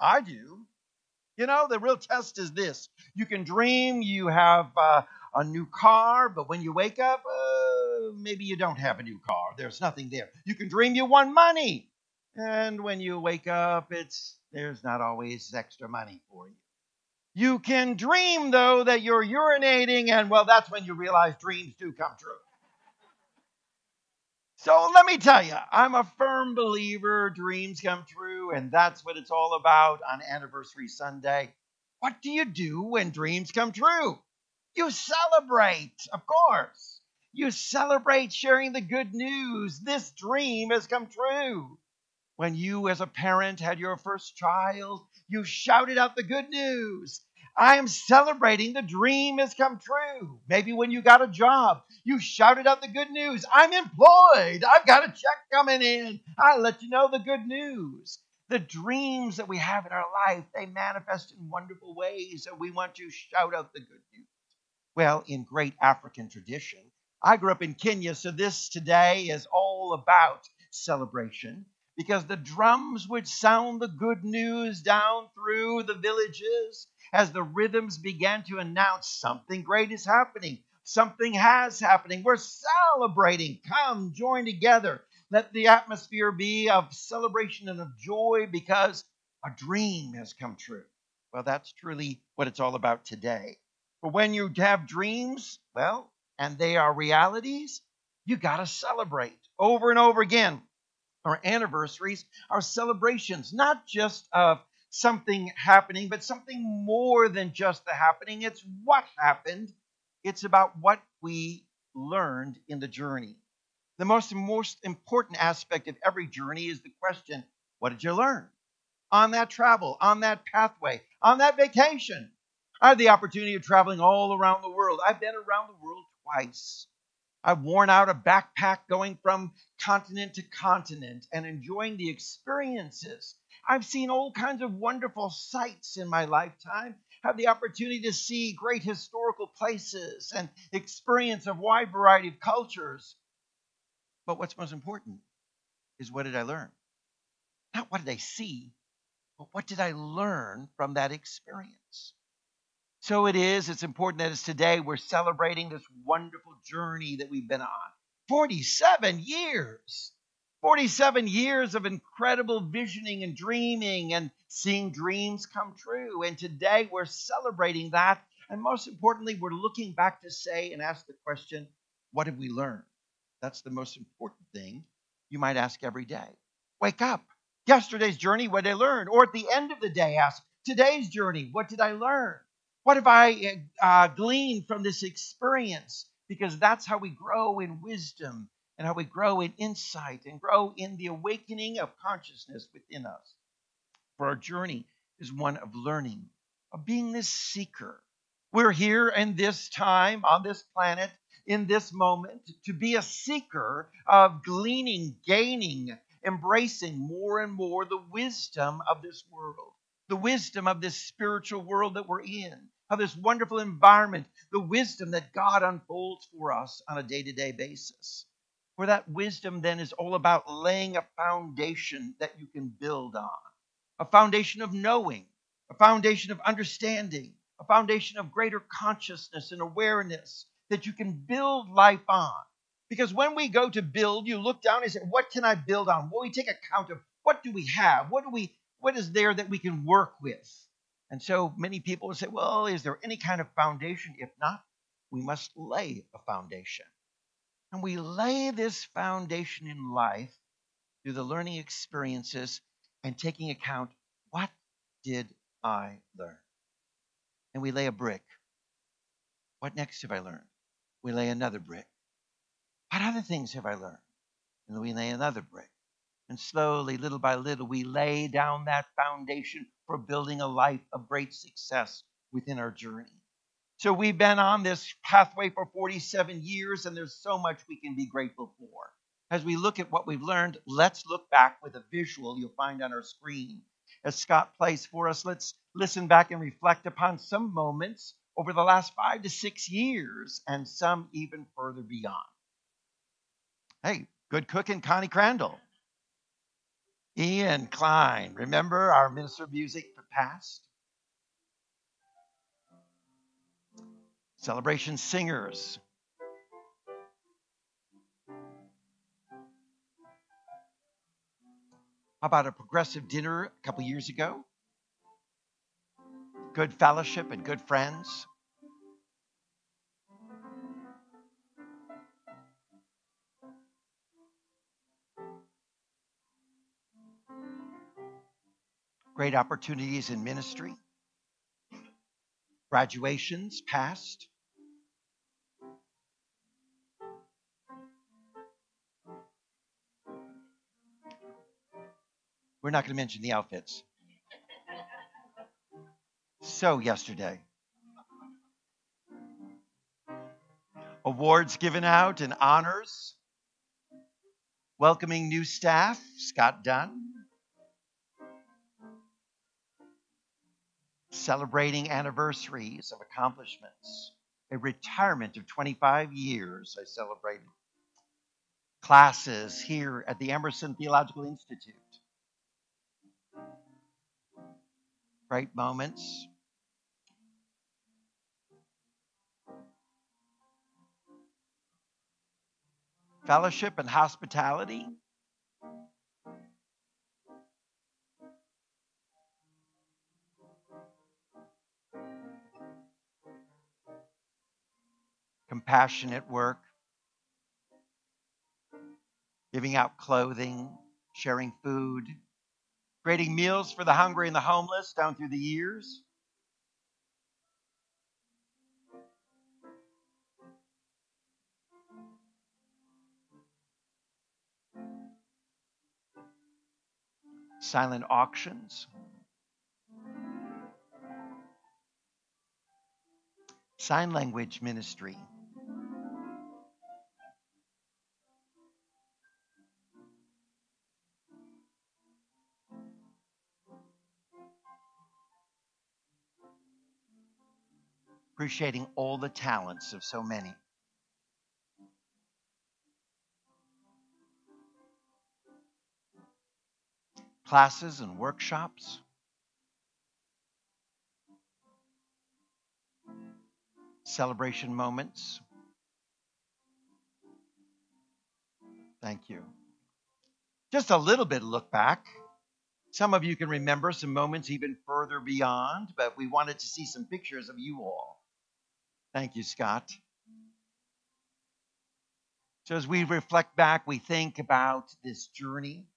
I do. You know, the real test is this you can dream you have uh, a new car, but when you wake up, uh, maybe you don't have a new car. There's nothing there. You can dream you won money, and when you wake up, it's there's not always extra money for you. You can dream, though, that you're urinating, and well, that's when you realize dreams do come true. So let me tell you, I'm a firm believer dreams come true, and that's what it's all about on Anniversary Sunday. What do you do when dreams come true? You celebrate, of course. You celebrate sharing the good news. This dream has come true. When you, as a parent, had your first child, you shouted out the good news. I am celebrating the dream has come true. Maybe when you got a job, you shouted out the good news. I'm employed. I've got a check coming in. I let you know the good news. The dreams that we have in our life, they manifest in wonderful ways, and we want to shout out the good news. Well, in great African tradition, I grew up in Kenya, so this today is all about celebration because the drums would sound the good news down through the villages as the rhythms began to announce something great is happening. Something has happening. We're celebrating. Come, join together. Let the atmosphere be of celebration and of joy because a dream has come true. Well, that's truly what it's all about today. But when you have dreams, well, and they are realities, you got to celebrate over and over again our anniversaries, our celebrations, not just of something happening, but something more than just the happening. It's what happened, it's about what we learned in the journey. The most, most important aspect of every journey is the question what did you learn? On that travel, on that pathway, on that vacation. I had the opportunity of traveling all around the world. I've been around the world twice. I've worn out a backpack going from continent to continent and enjoying the experiences. I've seen all kinds of wonderful sights in my lifetime, have the opportunity to see great historical places and experience a wide variety of cultures. But what's most important is what did I learn? Not what did I see, but what did I learn from that experience? So it is, it's important that it's today we're celebrating this wonderful journey that we've been on. 47 years. 47 years of incredible visioning and dreaming and seeing dreams come true. And today we're celebrating that. And most importantly, we're looking back to say and ask the question, what have we learned? That's the most important thing you might ask every day. Wake up. Yesterday's journey, what did I learn? Or at the end of the day, ask, today's journey, what did I learn? What have I uh, gleaned from this experience? Because that's how we grow in wisdom and how we grow in insight and grow in the awakening of consciousness within us. For our journey is one of learning, of being this seeker. We're here in this time, on this planet, in this moment, to be a seeker of gleaning, gaining, embracing more and more the wisdom of this world, the wisdom of this spiritual world that we're in, of this wonderful environment, the wisdom that God unfolds for us on a day to day basis. Where that wisdom then is all about laying a foundation that you can build on a foundation of knowing, a foundation of understanding, a foundation of greater consciousness and awareness that you can build life on. Because when we go to build, you look down and say, What can I build on? Well, we take account of what do we have? What do we what is there that we can work with? And so many people say, well, is there any kind of foundation? If not, we must lay a foundation. And we lay this foundation in life through the learning experiences and taking account what did I learn? And we lay a brick. What next have I learned? We lay another brick. What other things have I learned? And we lay another brick. And slowly, little by little, we lay down that foundation for building a life of great success within our journey. So we've been on this pathway for 47 years, and there's so much we can be grateful for. As we look at what we've learned, let's look back with a visual you'll find on our screen. As Scott plays for us, let's listen back and reflect upon some moments over the last five to six years, and some even further beyond. Hey, good cooking, Connie Crandall. Ian Klein, remember our minister of music past? Celebration singers. How about a progressive dinner a couple years ago? Good fellowship and good friends. Great opportunities in ministry. Graduations past. We're not going to mention the outfits. So, yesterday, awards given out and honors, welcoming new staff, Scott Dunn, celebrating anniversaries of accomplishments, a retirement of 25 years, I celebrated classes here at the Emerson Theological Institute. Great moments. Fellowship and hospitality. Compassionate work. Giving out clothing, sharing food creating meals for the hungry and the homeless down through the years. Silent auctions. Sign language ministry. Appreciating all the talents of so many. Classes and workshops. Celebration moments. Thank you. Just a little bit look back. Some of you can remember some moments even further beyond, but we wanted to see some pictures of you all. Thank you, Scott. So, as we reflect back, we think about this journey,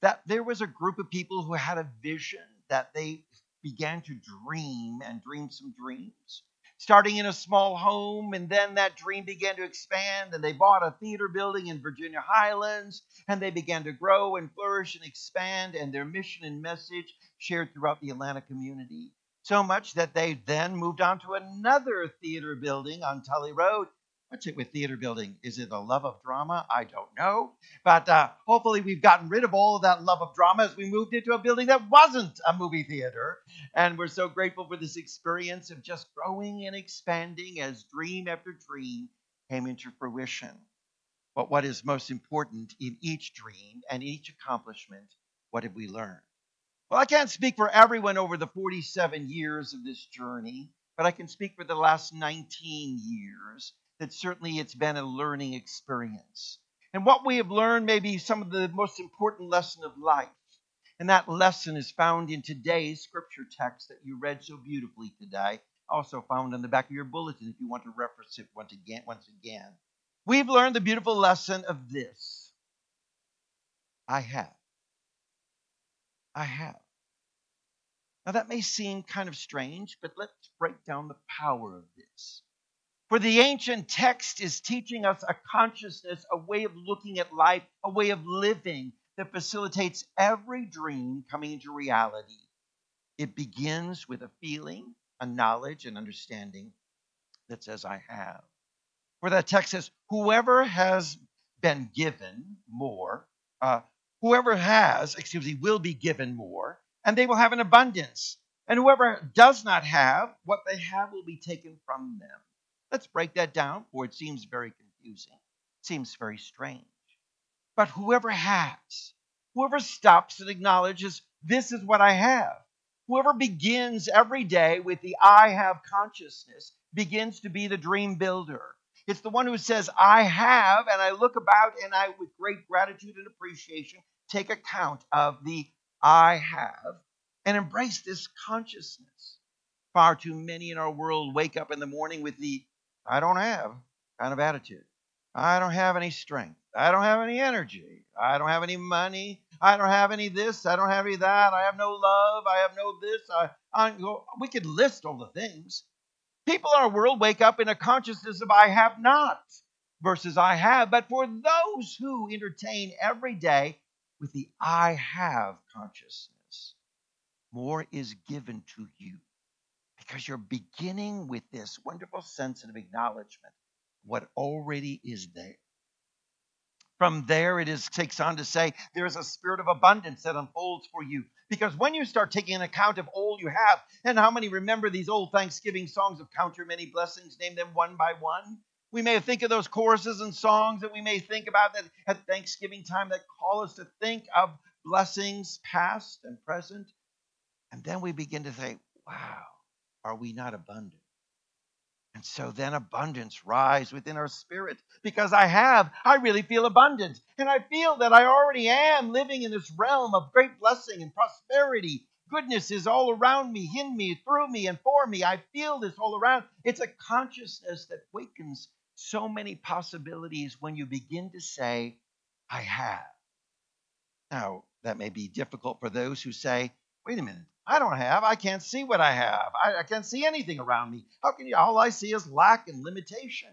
that there was a group of people who had a vision, that they began to dream and dream some dreams. Starting in a small home, and then that dream began to expand, and they bought a theater building in Virginia Highlands, and they began to grow and flourish and expand, and their mission and message shared throughout the Atlanta community so much that they then moved on to another theater building on Tullie Road. What's it with theater building? Is it a love of drama? I don't know. But uh, hopefully, we've gotten rid of all of that love of drama as we moved into a building that wasn't a movie theater. And we're so grateful for this experience of just growing and expanding as dream after dream came into fruition. But what is most important in each dream and each accomplishment, what have we learned? Well, I can't speak for everyone over the 47 years of this journey, but I can speak for the last 19 years that certainly it's been a learning experience. And what we have learned may be some of the most important lesson of life. And that lesson is found in today's scripture text that you read so beautifully today, also found on the back of your bulletin if you want to reference it once again. Once again. We've learned the beautiful lesson of this. I have. I have. Now, that may seem kind of strange, but let's break down the power of this. For the ancient text is teaching us a consciousness, a way of looking at life, a way of living that facilitates every dream coming into reality. It begins with a feeling, a knowledge, an understanding that says, I have. For that text says, Whoever has been given more, uh, Whoever has, excuse me, will be given more, and they will have an abundance. And whoever does not have, what they have will be taken from them. Let's break that down, for it seems very confusing. It seems very strange. But whoever has, Whoever stops and acknowledges, this is what I have. Whoever begins every day with the I have consciousness begins to be the dream builder. It's the one who says, I have, and I look about and I, with great gratitude and appreciation, take account of the I have and embrace this consciousness. Far too many in our world wake up in the morning with the I don't have kind of attitude. I don't have any strength. I don't have any energy. I don't have any money. I don't have any this. I don't have any that. I have no love. I have no this. I, I we could list all the things. People in our world wake up in a consciousness of I have not versus I have. But for those who entertain every day with the I have consciousness, more is given to you because you're beginning with this wonderful sense of acknowledgement what already is there. From there, it is takes on to say there is a spirit of abundance that unfolds for you. Because when you start taking an account of all you have, and how many remember these old Thanksgiving songs of count your many blessings, name them one by one. We may think of those choruses and songs that we may think about that at Thanksgiving time that call us to think of blessings past and present. And then we begin to say, wow, are we not abundant? And so then abundance rise within our spirit because I have, I really feel abundant. And I feel that I already am living in this realm of great blessing and prosperity. Goodness is all around me, in me, through me, and for me. I feel this all around. It's a consciousness that wakens so many possibilities when you begin to say, I have. Now, that may be difficult for those who say, wait a minute, I don't have. I can't see what I have. I, I can't see anything around me. How can you? All I see is lack and limitation.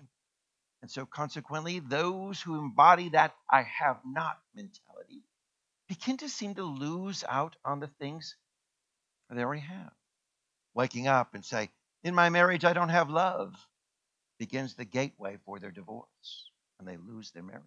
And so, consequently, those who embody that I have not mentality begin to seem to lose out on the things they already have. Waking up and say, In my marriage, I don't have love, begins the gateway for their divorce, and they lose their marriage.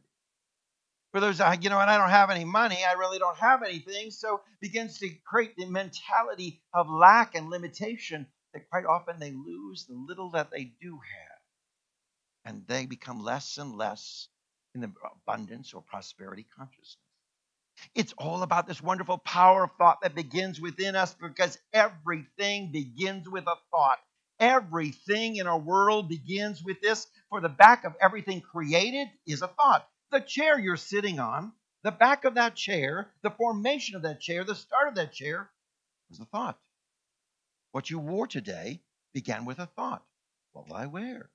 For those, you know, and I don't have any money, I really don't have anything. So begins to create the mentality of lack and limitation that quite often they lose the little that they do have. And they become less and less in the abundance or prosperity consciousness. It's all about this wonderful power of thought that begins within us because everything begins with a thought. Everything in our world begins with this. For the back of everything created is a thought the chair you're sitting on, the back of that chair, the formation of that chair, the start of that chair was a thought. What you wore today began with a thought. What will I wear?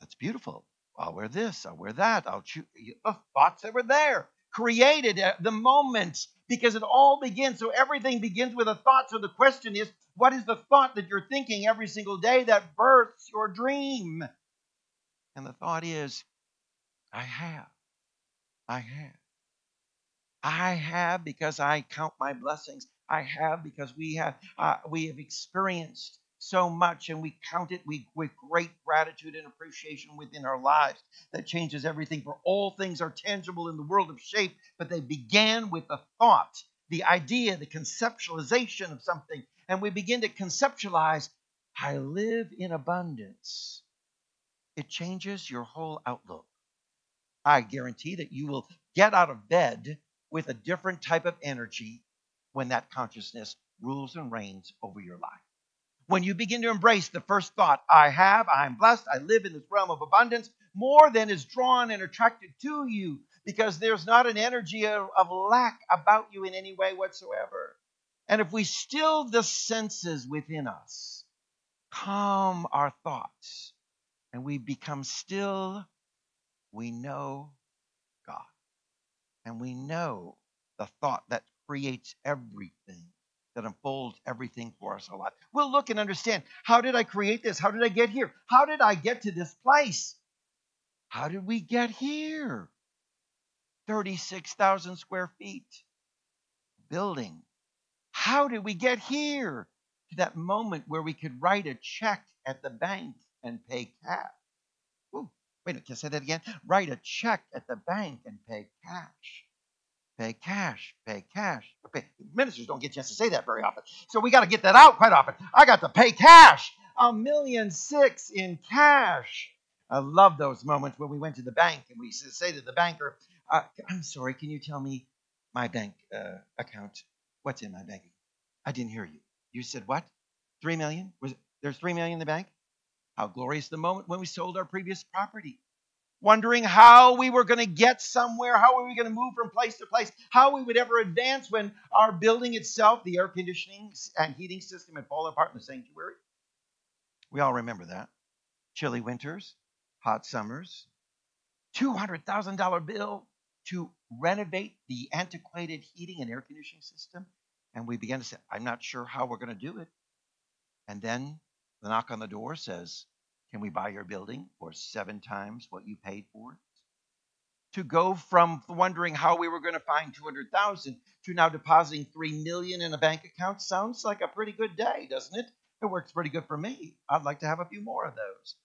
That's beautiful. I'll wear this. I'll wear that. I'll choose the thoughts that were there, created at the moment, because it all begins. So everything begins with a thought. So the question is, what is the thought that you're thinking every single day that births your dream? And the thought is, I have. I have. I have because I count my blessings. I have because we have uh, we have experienced so much and we count it we, with great gratitude and appreciation within our lives that changes everything for all things are tangible in the world of shape but they began with the thought the idea the conceptualization of something and we begin to conceptualize i live in abundance it changes your whole outlook I guarantee that you will get out of bed with a different type of energy when that consciousness rules and reigns over your life. When you begin to embrace the first thought, I have, I'm blessed, I live in this realm of abundance, more than is drawn and attracted to you because there's not an energy of, of lack about you in any way whatsoever. And if we still the senses within us, calm our thoughts, and we become still we know God. And we know the thought that creates everything, that unfolds everything for us oh alive. We'll look and understand how did I create this? How did I get here? How did I get to this place? How did we get here? 36,000 square feet building. How did we get here to that moment where we could write a check at the bank and pay cash? Wait, can I say that again? Write a check at the bank and pay cash. Pay cash, pay cash. Pay. Ministers don't get a chance to say that very often. So we got to get that out quite often. I got to pay cash. A million six in cash. I love those moments when we went to the bank and we say to the banker, uh, I'm sorry, can you tell me my bank uh, account. What's in my bank? I didn't hear you. You said what? Three million? Was it, there's three million in the bank? How glorious the moment when we sold our previous property. Wondering how we were going to get somewhere, how were we going to move from place to place, how we would ever advance when our building itself, the air conditioning and heating system, had fallen apart in the sanctuary. We all remember that. Chilly winters, hot summers, $200,000 bill to renovate the antiquated heating and air conditioning system. And we began to say, I'm not sure how we're going to do it. And then the knock on the door says, Can we buy your building for seven times what you paid for it? To go from wondering how we were going to find 200,000 to now depositing 3 million in a bank account sounds like a pretty good day, doesn't it? It works pretty good for me. I'd like to have a few more of those.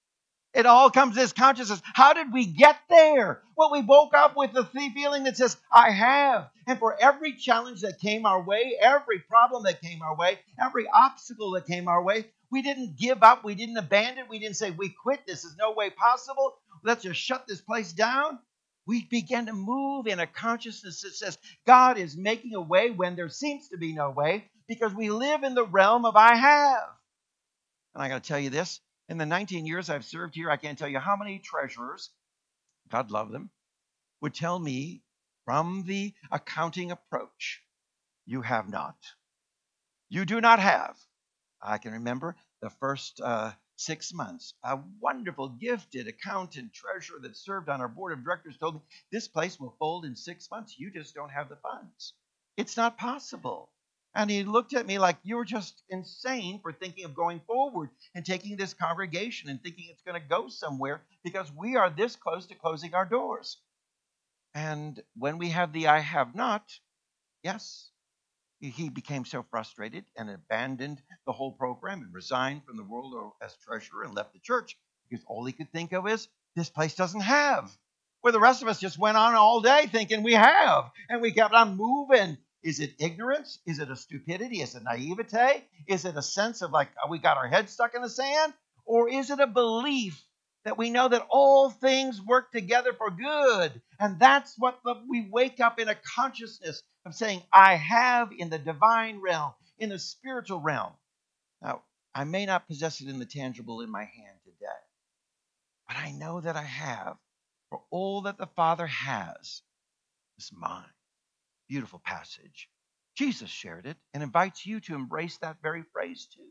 It all comes this consciousness. How did we get there? Well, we woke up with the feeling that says, I have. And for every challenge that came our way, every problem that came our way, every obstacle that came our way, we didn't give up. We didn't abandon. We didn't say, we quit. This is no way possible. Let's just shut this place down. We began to move in a consciousness that says, God is making a way when there seems to be no way because we live in the realm of I have. And I got to tell you this in the 19 years I've served here, I can't tell you how many treasurers, God love them, would tell me from the accounting approach, you have not. You do not have. I can remember the first uh, six months. A wonderful, gifted accountant, treasurer that served on our board of directors told me, This place will fold in six months. You just don't have the funds. It's not possible. And he looked at me like, You're just insane for thinking of going forward and taking this congregation and thinking it's going to go somewhere because we are this close to closing our doors. And when we have the I have not, yes, he became so frustrated and abandoned the whole program and resigned from the world as treasurer and left the church because all he could think of is this place doesn't have. Where the rest of us just went on all day thinking we have, and we kept on moving is it ignorance? Is it a stupidity? Is it naivete? Is it a sense of like we got our head stuck in the sand? Or is it a belief that we know that all things work together for good? And that's what the, we wake up in a consciousness of saying, I have in the divine realm, in the spiritual realm. Now, I may not possess it in the tangible in my hand today, but I know that I have, for all that the Father has is mine. Beautiful passage. Jesus shared it and invites you to embrace that very phrase too.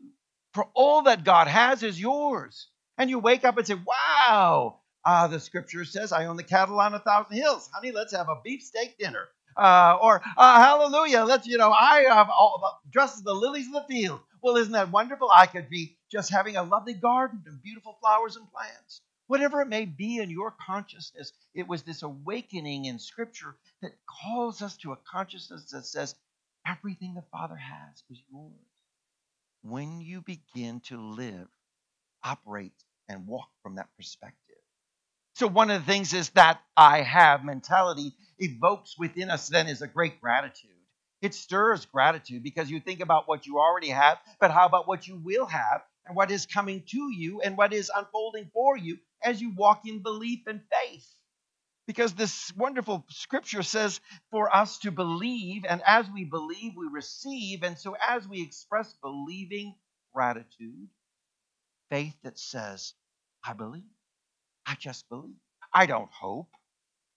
For all that God has is yours. And you wake up and say, Wow, uh, the scripture says, I own the cattle on a thousand hills. Honey, let's have a beefsteak dinner. Uh, or, uh, hallelujah, let's, you know, I have all dressed as the lilies of the field. Well, isn't that wonderful? I could be just having a lovely garden and beautiful flowers and plants. Whatever it may be in your consciousness, it was this awakening in Scripture that calls us to a consciousness that says, everything the Father has is yours. When you begin to live, operate, and walk from that perspective. So, one of the things is that I have mentality evokes within us then is a great gratitude. It stirs gratitude because you think about what you already have, but how about what you will have and what is coming to you and what is unfolding for you as you walk in belief and faith. Because this wonderful scripture says for us to believe, and as we believe, we receive. And so, as we express believing gratitude, faith that says, I believe, I just believe. I don't hope,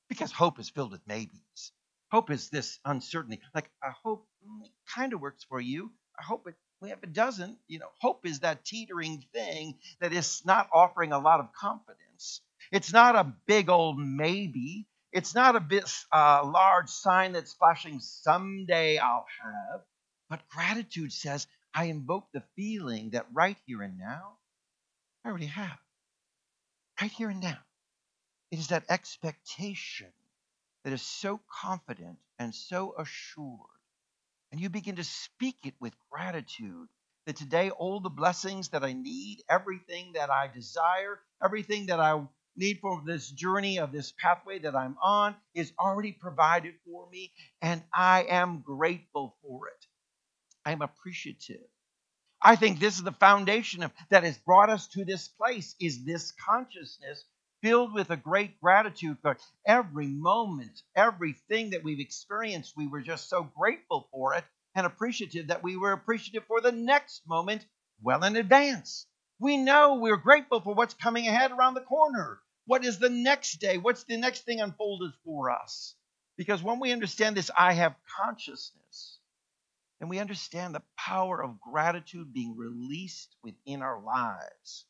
because hope is filled with maybes. Hope is this uncertainty. Like, I hope it kind of works for you. I hope it if it doesn't, you know, hope is that teetering thing that is not offering a lot of confidence. It's not a big old maybe. It's not a bit uh, large sign that's flashing someday I'll have. But gratitude says, I invoke the feeling that right here and now, Already have. Right here and now. It is that expectation that is so confident and so assured and you begin to speak it with gratitude that today all the blessings that I need, everything that I desire, everything that I need for this journey of this pathway that I'm on is already provided for me, and I am grateful for it. I'm appreciative. I think this is the foundation of, that has brought us to this place is this consciousness filled with a great gratitude for every moment, everything that we've experienced. We were just so grateful for it and appreciative that we were appreciative for the next moment well in advance. We know we're grateful for what's coming ahead around the corner. What is the next day? What's the next thing unfolded for us? Because when we understand this, I have consciousness, and we understand the power of gratitude being released within our lives.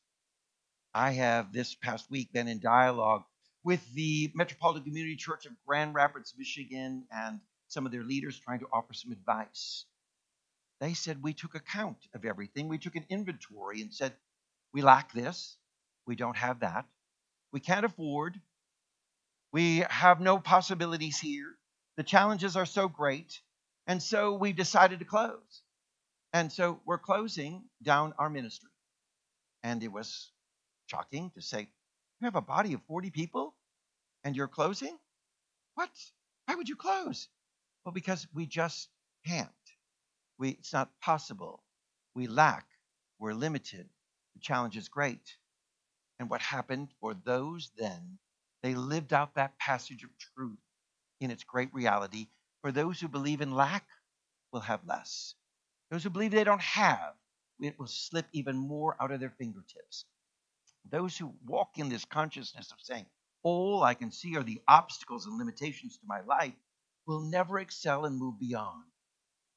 I have this past week been in dialogue with the Metropolitan Community Church of Grand Rapids, Michigan, and some of their leaders trying to offer some advice. They said we took account of everything. We took an inventory and said, we lack this, we don't have that, we can't afford, we have no possibilities here. The challenges are so great. And so we decided to close. And so we're closing down our ministry. And it was shocking to say, You have a body of 40 people and you're closing? What? Why would you close? Well, because we just can't. We, it's not possible. We lack. We're limited. The challenge is great. And what happened for those then, they lived out that passage of truth in its great reality. For those who believe in lack will have less. Those who believe they don't have, it will slip even more out of their fingertips. Those who walk in this consciousness of saying, all I can see are the obstacles and limitations to my life, will never excel and move beyond.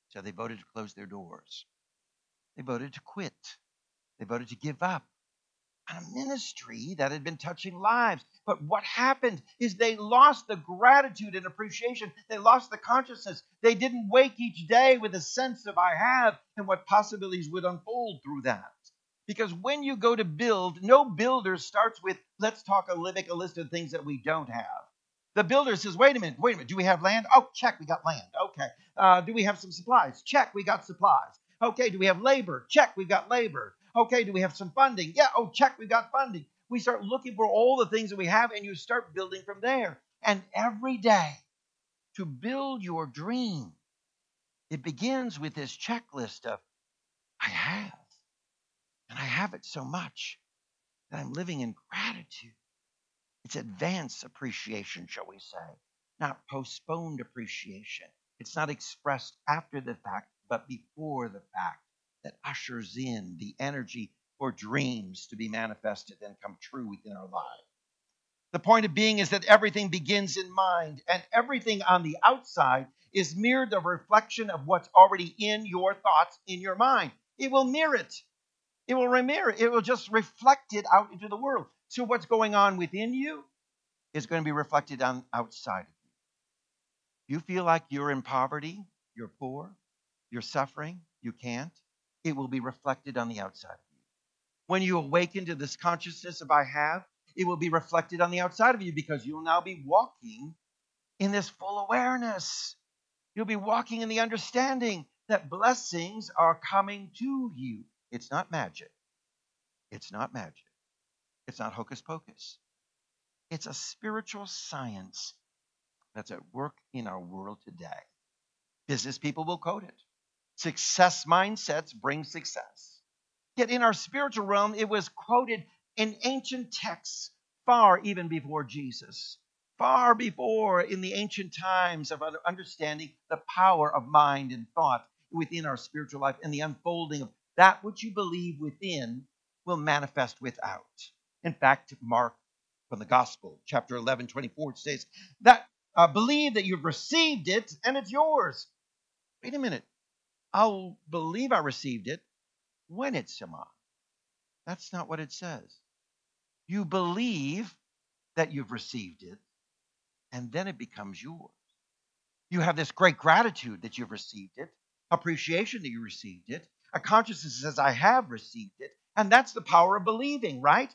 So they voted to close their doors. They voted to quit. They voted to give up a ministry that had been touching lives. But what happened is they lost the gratitude and appreciation. They lost the consciousness. They didn't wake each day with a sense of I have and what possibilities would unfold through that. Because when you go to build, no builder starts with, let's talk a, make a list of things that we don't have. The builder says, wait a minute, wait a minute, do we have land? Oh, check, we got land. Okay. Uh, do we have some supplies? Check, we got supplies. Okay, do we have labor? Check, we've got labor. Okay, do we have some funding? Yeah, oh, check, We've got funding. We start looking for all the things that we have, and you start building from there. And every day, to build your dream, it begins with this checklist of, I have. And I have it so much that I'm living in gratitude. It's advanced appreciation, shall we say, not postponed appreciation. It's not expressed after the fact, but before the fact that ushers in the energy for dreams to be manifested and come true within our lives. The point of being is that everything begins in mind, and everything on the outside is mere the reflection of what's already in your thoughts in your mind. It will mirror it. It will mirror it. It will just reflect it out into the world. So what's going on within you is going to be reflected on outside of you. You feel like you're in poverty, you're poor, you're suffering, you can't. It will be reflected on the outside of you. When you awaken to this consciousness of I have, it will be reflected on the outside of you because you'll now be walking in this full awareness. You'll be walking in the understanding that blessings are coming to you. It's not magic. It's not magic. It's not hocus pocus. It's a spiritual science that's at work in our world today. Business people will quote it. Success mindsets bring success. Yet in our spiritual realm, it was quoted in ancient texts far even before Jesus, far before in the ancient times of understanding the power of mind and thought within our spiritual life and the unfolding of that which you believe within will manifest without. In fact, Mark from the Gospel, chapter 11, 24, says that uh, believe that you've received it and it's yours. Wait a minute. I'll believe I received it when it's mine. That's not what it says. You believe that you've received it, and then it becomes yours. You have this great gratitude that you've received it, appreciation that you received it, a consciousness says, I have received it. And that's the power of believing, right?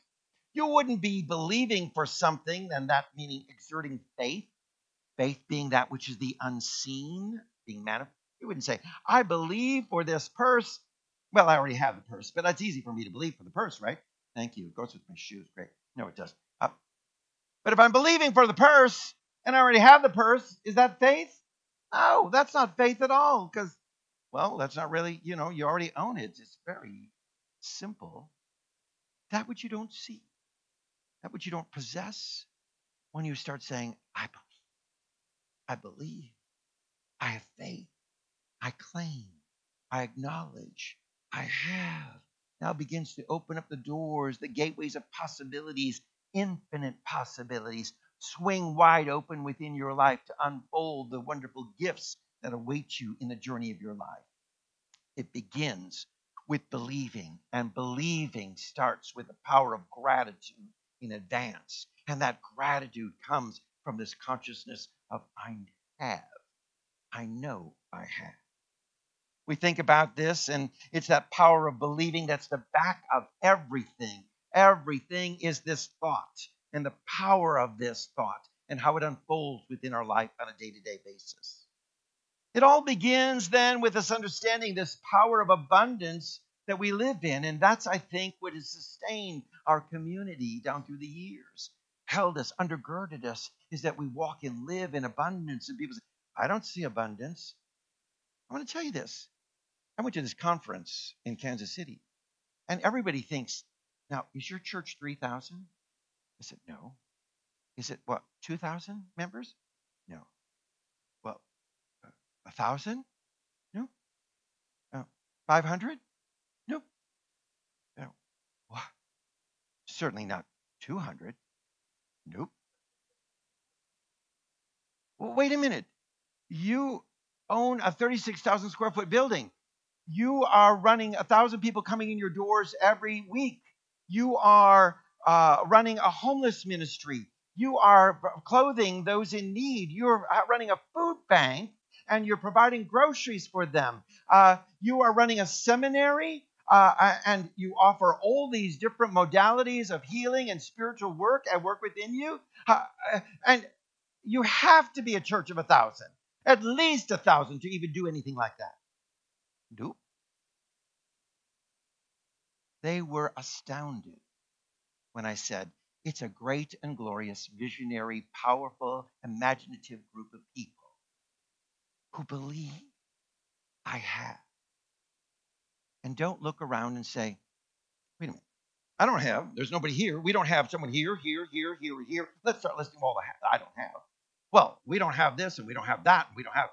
You wouldn't be believing for something, and that meaning exerting faith, faith being that which is the unseen, being manifest. You wouldn't say, I believe for this purse. Well, I already have the purse, but that's easy for me to believe for the purse, right? Thank you. It goes with my shoes. Great. No, it does. Uh, but if I'm believing for the purse and I already have the purse, is that faith? No, that's not faith at all because well, that's not really, you know, you already own it. It's very simple. That which you don't see. that which you don't possess, when you start saying, I believe, I believe, I have faith, I claim, I acknowledge, I have, now begins to open up the doors, the gateways of possibilities, infinite possibilities, swing wide open within your life to unfold the wonderful gifts that await you in the journey of your life. It begins with believing, and believing starts with the power of gratitude in advance. And that gratitude comes from this consciousness of I have. I know I have. We think about this, and it's that power of believing that's the back of everything. Everything is this thought and the power of this thought and how it unfolds within our life on a day to day basis. It all begins then with us understanding this power of abundance that we live in. And that's, I think, what has sustained our community down through the years, held us, undergirded us, is that we walk and live in abundance. And people say, I don't see abundance. I want to tell you this. I went to this conference in Kansas City, and everybody thinks, now, is your church 3,000? I said, no. Is it what, 2,000 members? No. Well, a 1,000? No. Uh, 500? No. No. What? Certainly not 200. Nope. Well, wait a minute. You own a 36,000 square foot building. You are running a thousand people coming in your doors every week. You are uh, running a homeless ministry. You are clothing those in need. You're uh, running a food bank and you're providing groceries for them. Uh, you are running a seminary uh, and you offer all these different modalities of healing and spiritual work and work within you. Uh, and you have to be a church of a thousand, at least a thousand to even do anything like that. Nope. They were astounded when I said, it's a great and glorious, visionary, powerful, imaginative group of people who believe I have. And don't look around and say, wait a minute, I don't have, there's nobody here. We don't have someone here, here, here, here, here. Let's start listing all the I don't have. Well, we don't have this and we don't have that. And we don't have,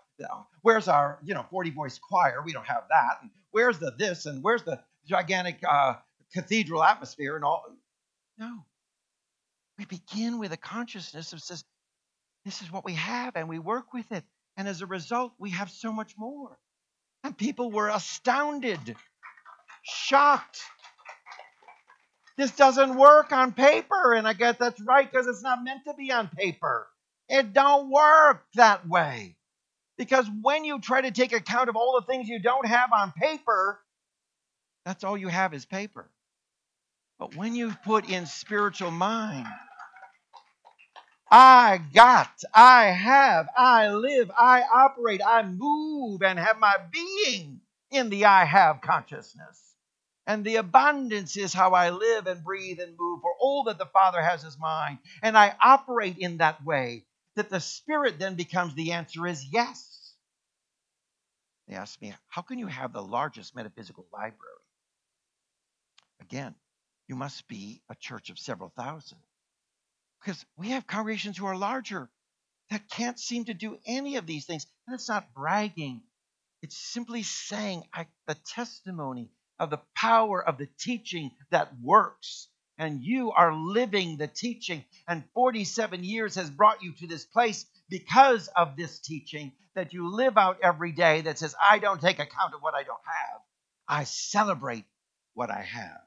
where's our, you know, 40 voice choir? We don't have that. And where's the this and where's the gigantic uh, cathedral atmosphere and all? No. We begin with a consciousness of says, this is what we have and we work with it. And as a result, we have so much more. And people were astounded, shocked. This doesn't work on paper. And I guess that's right because it's not meant to be on paper. It don't work that way. Because when you try to take account of all the things you don't have on paper, that's all you have is paper. But when you put in spiritual mind, I got, I have, I live, I operate, I move, and have my being in the I have consciousness. And the abundance is how I live and breathe and move, for all that the Father has is mine. And I operate in that way that the Spirit then becomes the answer is yes. They asked me, How can you have the largest metaphysical library? Again, you must be a church of several thousand. Because we have congregations who are larger that can't seem to do any of these things. And it's not bragging, it's simply saying I, the testimony of the power of the teaching that works. And you are living the teaching. And 47 years has brought you to this place because of this teaching that you live out every day that says, I don't take account of what I don't have. I celebrate what I have.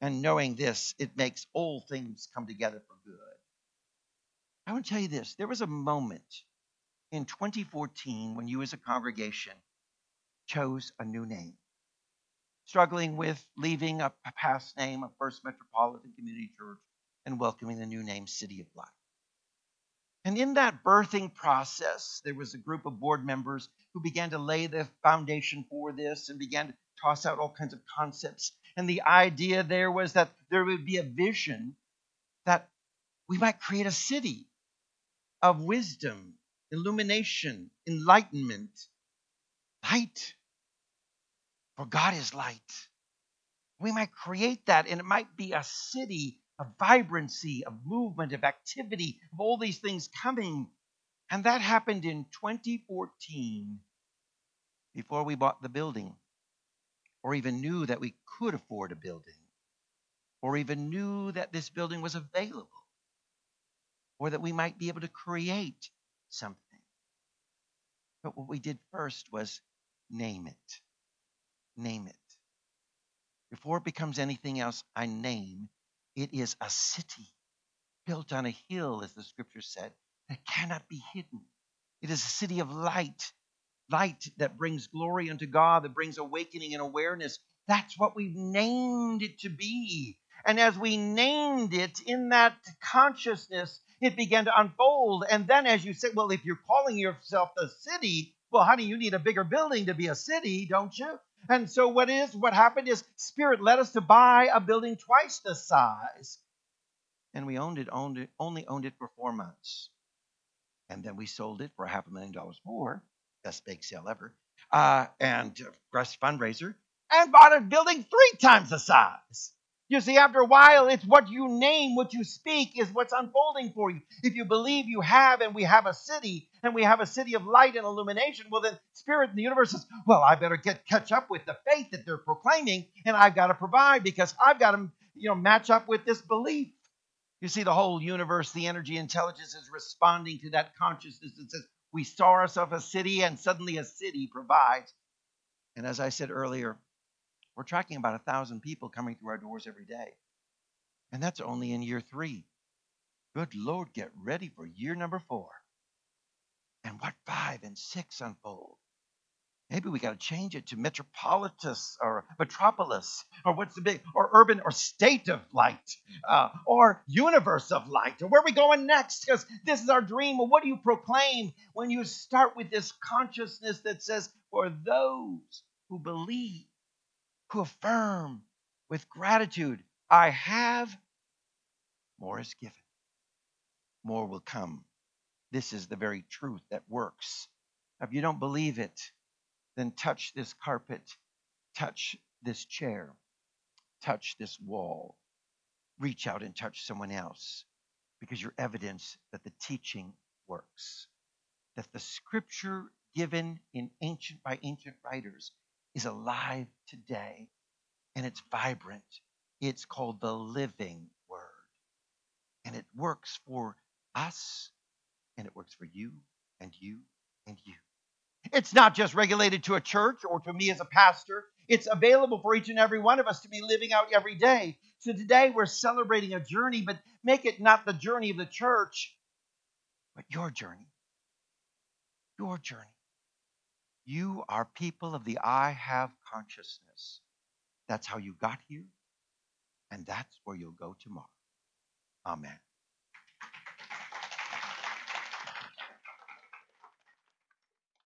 And knowing this, it makes all things come together for good. I want to tell you this there was a moment in 2014 when you, as a congregation, chose a new name, struggling with leaving a, past name of First Metropolitan Community Church and welcoming the new name City of Light. And in that birthing process, there was a group of board members who began to lay the foundation for this and began to toss out all kinds of concepts. And the idea there was that there would be a vision that we might create a city of wisdom, illumination, enlightenment, light. For God is light. We might create that, and it might be a city a vibrancy of movement, of activity, of all these things coming. And that happened in 2014 before we bought the building or even knew that we could afford a building or even knew that this building was available or that we might be able to create something. But what we did first was name it. Name it. Before it becomes anything else, I name it is a city built on a hill, as the scripture said, that cannot be hidden. It is a city of light, light that brings glory unto God, that brings awakening and awareness. That's what we've named it to be. And as we named it in that consciousness, it began to unfold. And then, as you say, well, if you're calling yourself the city, well, honey, you need a bigger building to be a city, don't you? And so what is what happened is Spirit led us to buy a building twice the size. And we owned it, owned it, only owned it for four months. And then we sold it for half a million dollars more. Best bake sale ever. Uh, and uh, fundraiser. And bought a building three times the size. You see, after a while, it's what you name, what you speak, is what's unfolding for you. If you believe you have, and we have a city, and we have a city of light and illumination, well, then Spirit in the universe says, well, I better get catch up with the faith that they're proclaiming, and I've got to provide because I've got to, you know, match up with this belief. You see, the whole universe, the energy intelligence is responding to that consciousness that says, we saw ourselves a city, and suddenly a city provides. And as I said earlier, we're tracking about a thousand people coming through our doors every day. And that's only in year three. Good Lord, get ready for year number four. And what five and six unfold? Maybe we got to change it to metropolitus or metropolis or what's the big or urban or state of light uh, or universe of light or where are we going next? Because this is our dream. Well, what do you proclaim when you start with this consciousness that says, for those who believe, who affirm with gratitude, I have, more is given, more will come. This is the very truth that works. If you don't believe it, then touch this carpet, touch this chair, touch this wall. Reach out and touch someone else because you're evidence that the teaching works. That the scripture given in ancient by ancient writers is alive today and it's vibrant. It's called the living word. And it works for us and it works for you and you and you. It's not just regulated to a church or to me as a pastor. It's available for each and every one of us to be living out every day. So today we're celebrating a journey, but make it not the journey of the church, but your journey. Your journey. You are people of the I have consciousness. That's how you got here, and that's where you'll go tomorrow. Amen.